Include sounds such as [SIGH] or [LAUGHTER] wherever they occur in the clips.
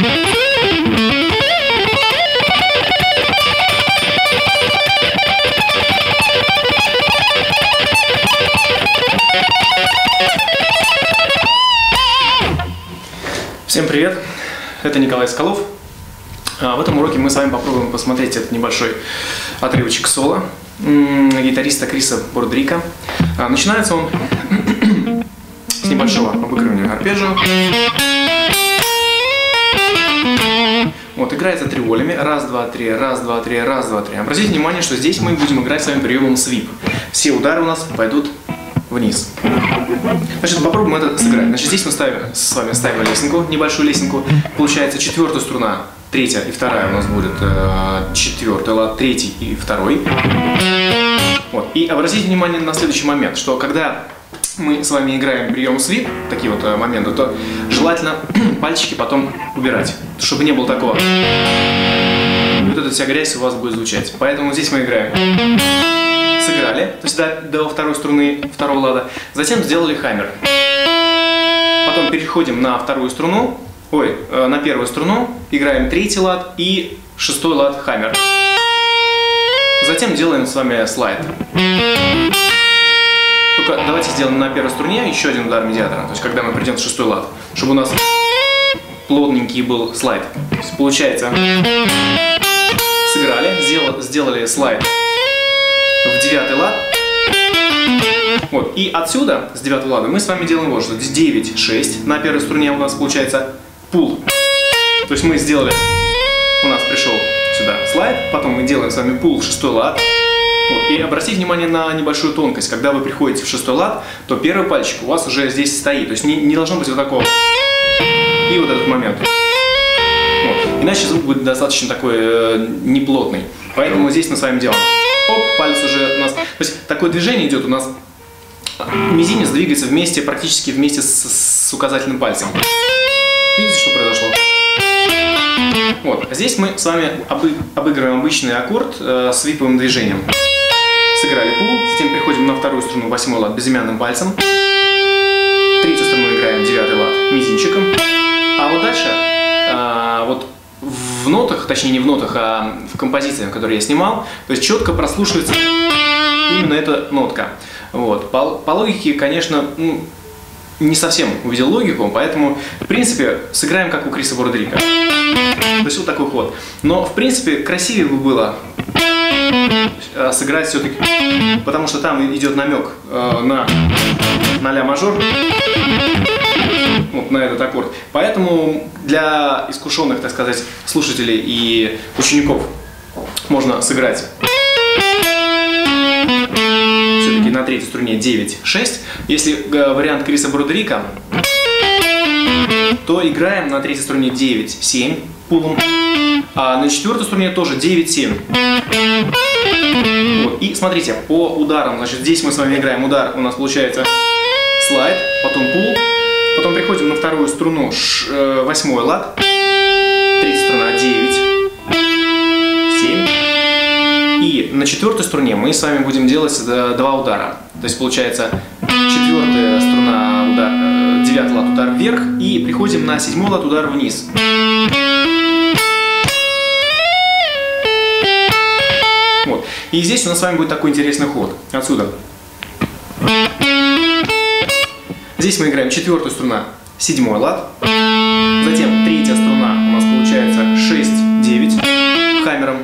Всем привет! Это Николай Скалов. А, в этом уроке мы с вами попробуем посмотреть этот небольшой отрывочек соло гитариста Криса Бордрика. А, начинается он [CLEARS THROAT] с небольшого обыгрывания арпеджио. Вот, играется триолями. Раз, два, три, раз, два, три, раз, два, три. Обратите внимание, что здесь мы будем играть с вами приемом свип. Все удары у нас пойдут вниз. Значит, попробуем это сыграть. Значит, здесь мы ставим, с вами ставим лесенку, небольшую лесенку. Получается четвертая струна, третья и вторая у нас будет э, четвертая, лад, третий и второй. Вот. И обратите внимание на следующий момент, что когда мы с вами играем прием свип, такие вот э, моменты, то желательно [CLEARS THROAT] пальчики потом убирать, чтобы не было такого. Вот эта вся грязь у вас будет звучать. Поэтому здесь мы играем сыграли, то есть до, до второй струны второго лада, затем сделали хаммер. Потом переходим на вторую струну, ой, э, на первую струну, играем третий лад и шестой лад хаммер. Затем делаем с вами слайд. Давайте сделаем на первой струне еще один удар медиатора, то есть когда мы придем в шестой лад, чтобы у нас плотненький был слайд. То есть получается, сыграли, сделали, сделали слайд в девятый лад. Вот, и отсюда, с девятого лада, мы с вами делаем вот что. 9, 6 на первой струне у нас получается пул. То есть мы сделали, у нас пришел сюда слайд, потом мы делаем с вами пул в шестой лад. И обратите внимание на небольшую тонкость. Когда вы приходите в шестой лад, то первый пальчик у вас уже здесь стоит. То есть не, не должно быть вот такого. И вот этот момент. Вот. Иначе звук будет достаточно такой э, неплотный. Поэтому здесь мы с вами делаем оп, палец уже у нас... То есть такое движение идет у нас, мизинец двигается вместе, практически вместе с, с указательным пальцем. Видите, что произошло? Вот, здесь мы с вами обы, обыгрываем обычный аккорд э, с виповым движением. Сыграли пул, затем переходим на вторую струну, восьмой лад, безымянным пальцем. Третью струну играем девятый лад мизинчиком. А вот дальше, э, вот в нотах, точнее не в нотах, а в композициях, которые я снимал, то есть четко прослушивается именно эта нотка. Вот. По, по логике, конечно, ну, не совсем увидел логику, поэтому, в принципе, сыграем как у Криса Бордрика. То есть вот такой ход. Но, в принципе, красивее бы было сыграть все-таки, потому что там идет намек э, на, на ля мажор вот на этот аккорд. Поэтому для искушенных, так сказать, слушателей и учеников можно сыграть все-таки на третьей струне 9-6. Если э, вариант Криса Бродрика, то играем на третьей струне 9-7 пулом, а на четвертой струне тоже 9-7. И смотрите, по ударам, значит, здесь мы с вами играем удар, у нас получается слайд, потом пул, Потом приходим на вторую струну, э, восьмой лад. Третья струна 9, 7. И на четвертой струне мы с вами будем делать э, два удара. То есть получается четвертая струна, удар, э, девятый лад, удар вверх. И приходим на седьмой лад, удар вниз. И здесь у нас с вами будет такой интересный ход. Отсюда. Здесь мы играем четвертую струна, седьмой лад. Затем третья струна у нас получается 6-9 хаммером.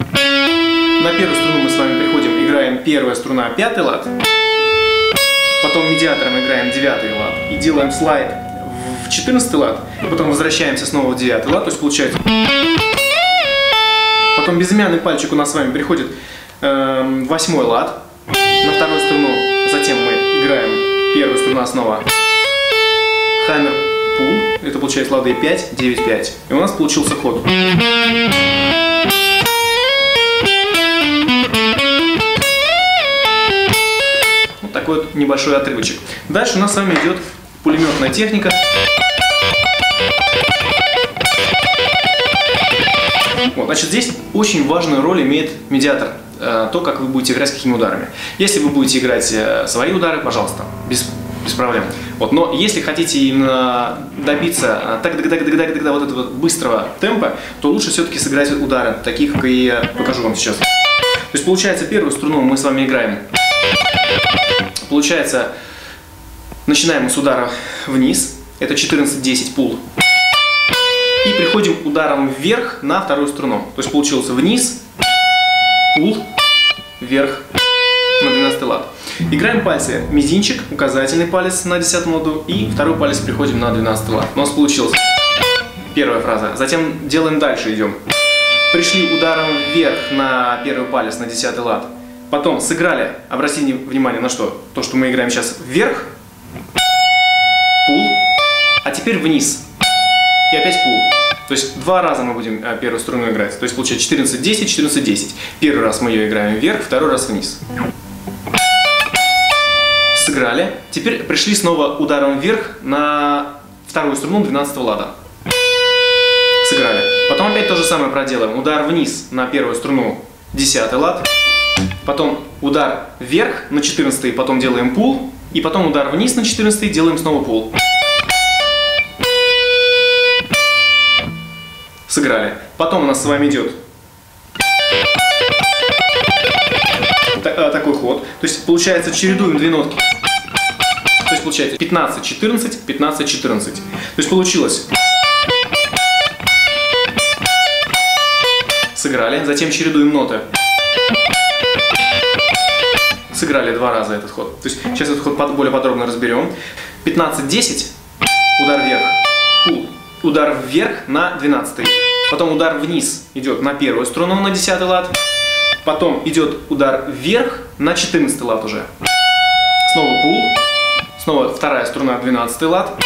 На первую струну мы с вами приходим, играем первая струна, пятый лад. Потом медиатором играем девятый лад и делаем слайд в 14 лад. Потом возвращаемся снова в девятый лад, то есть получается... Потом безымянный пальчик у нас с вами приходит э, восьмой лад на вторую струну. Затем мы играем Первая струна снова хаммер пул. Это получается лады 5, 9, 5. И у нас получился ход. Вот такой вот небольшой отрывочек. Дальше у нас с вами идет пулеметная техника. Вот, значит, здесь очень важную роль имеет медиатор. Э, то, как вы будете играть с какими ударами. Если вы будете играть э, свои удары, пожалуйста, без без проблем. Вот, но если хотите именно добиться так, так, так, так, так, так, вот этого быстрого темпа, то лучше все-таки сыграть удары, таких, как я покажу вам сейчас. То есть получается первую струну мы с вами играем. Получается, начинаем мы с удара вниз, это 14-10 пул. И приходим ударом вверх на вторую струну. То есть получился вниз, пул, вверх на 12 лад. Играем пальцы. Мизинчик, указательный палец на 10 ладу и второй палец приходим на 12 лад. У нас получилось. Первая фраза. Затем делаем дальше, идем. Пришли ударом вверх на первый палец на 10 лад. Потом сыграли, обратите внимание на что? То, что мы играем сейчас вверх, пул, а теперь вниз. И опять пул. То есть два раза мы будем э, первую струну играть. То есть получается 14-10, 14-10. Первый раз мы ее играем вверх, второй раз вниз сыграли. Теперь пришли снова ударом вверх на вторую струну 12 лада. Сыграли. Потом опять то же самое проделаем. Удар вниз на первую струну 10 лад. Потом удар вверх на 14 потом делаем пул. И потом удар вниз на 14 делаем снова пул. Сыграли. Потом у нас с вами идет э, такой ход. То есть получается чередуем две нотки получается 15, 14, 15, 14. То есть получилось. Сыграли, затем чередуем ноты. Сыграли два раза этот ход. То есть сейчас этот ход более подробно разберем. 15, 10, удар вверх, удар вверх на 12. Потом удар вниз идет на первую струну на 10 лад. Потом идет удар вверх на 14 лад уже. Снова пул, Снова вторая струна 12 лад.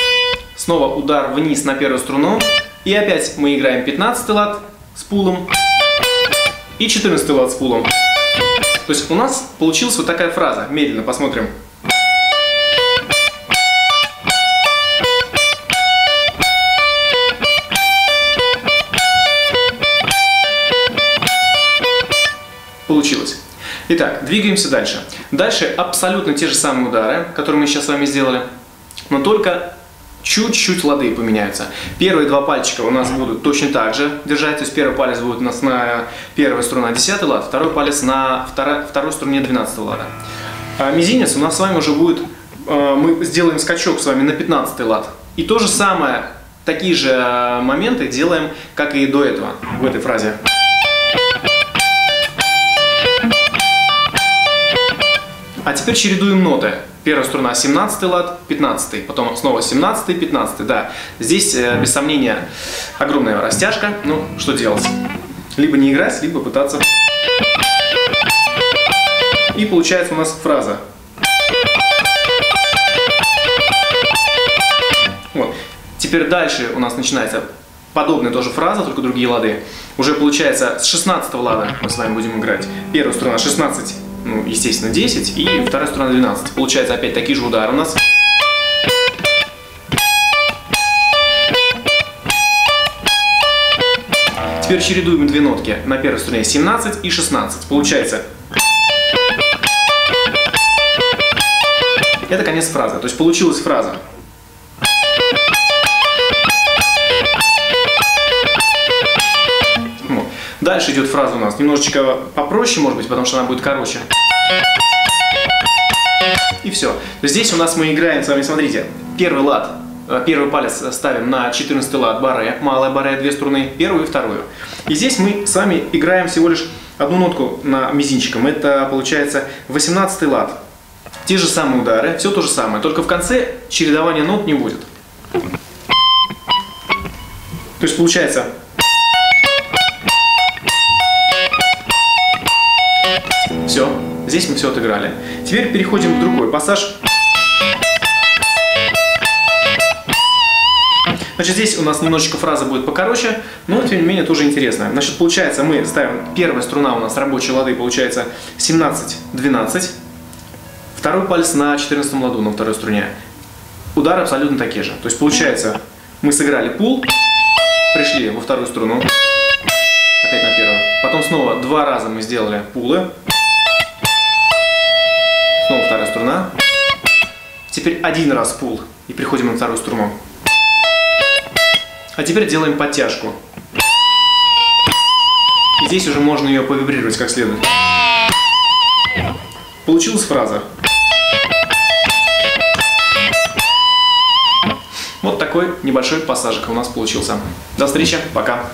Снова удар вниз на первую струну. И опять мы играем 15 лад с пулом. И 14 лад с пулом. То есть у нас получилась вот такая фраза. Медленно посмотрим. Получилось. Итак, двигаемся дальше. Дальше абсолютно те же самые удары, которые мы сейчас с вами сделали, но только чуть-чуть лады поменяются. Первые два пальчика у нас будут точно так же держать, то есть первый палец будет у нас на первой струне 10 лад, второй палец на второй, второй струне 12 лада. А мизинец у нас с вами уже будет, а, мы сделаем скачок с вами на 15 лад. И то же самое, такие же моменты делаем, как и до этого в этой фразе. А теперь чередуем ноты. Первая струна 17 лад, 15, потом снова 17, 15, да. Здесь, э, без сомнения, огромная растяжка. Ну, что делать? Либо не играть, либо пытаться. И получается у нас фраза. Вот. Теперь дальше у нас начинается подобная тоже фраза, только другие лады. Уже получается с 16 лада мы с вами будем играть. Первая струна 16, ну, естественно, 10, и вторая сторона 12. Получается опять такие же удары у нас. Теперь чередуем две нотки. На первой струне 17 и 16. Получается... Это конец фразы. То есть получилась фраза. Дальше идет фраза у нас немножечко попроще, может быть, потому что она будет короче. И все. Здесь у нас мы играем с вами, смотрите, первый лад, э, первый палец ставим на 14 лад баре, малая баре, две струны, первую и вторую. И здесь мы с вами играем всего лишь одну нотку на мизинчиком, это получается 18 лад. Те же самые удары, все то же самое, только в конце чередования нот не будет. То есть получается здесь мы все отыграли. Теперь переходим в другой пассаж. Значит, здесь у нас немножечко фраза будет покороче, но тем не менее тоже интересно. Значит, получается, мы ставим, первая струна у нас рабочей лады получается 17-12, второй палец на 14 ладу на второй струне. Удары абсолютно такие же. То есть получается, мы сыграли пул, пришли во вторую струну, опять на первую. Потом снова два раза мы сделали пулы, вторая струна. Теперь один раз пул и приходим на вторую струну. А теперь делаем подтяжку. И здесь уже можно ее повибрировать как следует. Получилась фраза. Вот такой небольшой пассажик у нас получился. До встречи, пока.